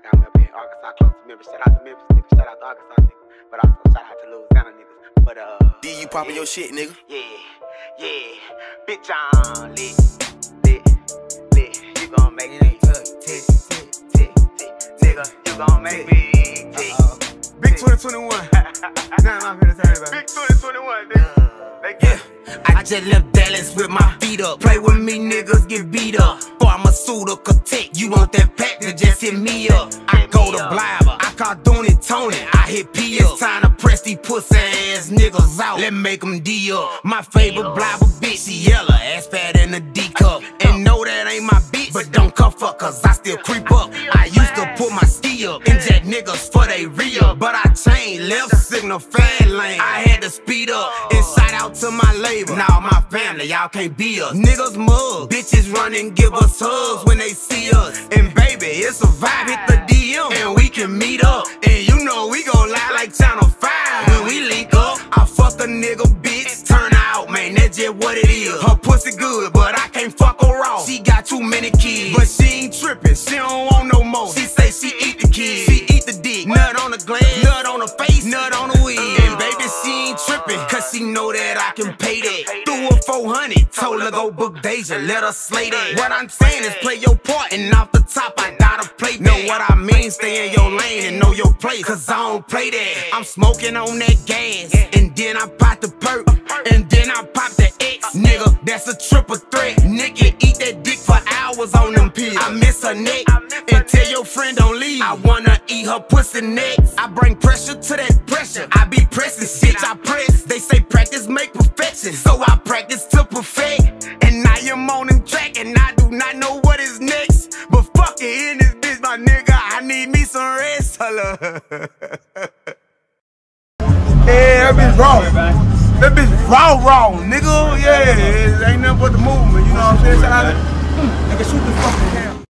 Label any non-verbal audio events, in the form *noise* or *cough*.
I got me up in Arkansas, close to Memphis. Shout out to Memphis niggas, shout out to Arkansas niggas, but also shout out to Louisiana niggas. But uh, D, you popping your shit, nigga. yeah, yeah, bitch on lit, lit, lit. You gon' make me tick, tick, tick, tick, nigga. You gon' make me tick. Big 2021. *laughs* Nothing I'm finna tell you about. Big 2021, nigga. They get. I just left Dallas with my feet up. Play with me, niggas get beat up. Pharmaceutical tech, you want that pack to just hit me up. I go to Blabber, I call Dooney Tony, I hit P up. It's time to press these pussy ass niggas out. Let make them D up. My favorite Blabber bitch, she yellow, ass fat in a D cup. And know that ain't my bitch, but don't cuff her, cause I still creep up. I used to pull my ski up, inject niggas for they real. But I left signal, fast lane. I had to speed up, shout out to my label. Now my family, y'all can't be us. Niggas mug, bitches run and give us hugs when they see us. And baby, it's a vibe, hit the DM, and we can meet up. And you know we gon' lie like Channel 5 when we link up. I fuck a nigga, bitch, turn out, man, that's just what it is. Her pussy good, but I can't fuck her raw. She got too many kids, but she ain't trippin', she don't want no more. She say she on the face, nut on the wig. Uh-huh. And baby, she ain't trippin', cause she know that I can pay that. Threw her 400, told her go book Deja, let her slay that. What I'm saying is play your part, and off the top, I gotta play back. Know what I mean? Stay in your lane and know your place, cause I don't play that. I'm smoking on that gas, and then I pop the perk, and then I pop the X. Nigga, that's a triple threat. Nigga, eat that dick for hours on them pills. I miss her neck, and tell your friend don't leave. I wanna eat her pussy next. I bring pressure to that pressure. I be pressing shit, I press. They say practice make perfection, so I practice to perfect. And I am on them track, and I do not know what is next. But fuck it, in this bitch, my nigga, I need me some rest. Hello. *laughs* Yeah, that bitch raw. That bitch raw, raw, nigga. Yeah, it ain't nothing but the movement. You know what I'm saying? Nigga, shoot the out to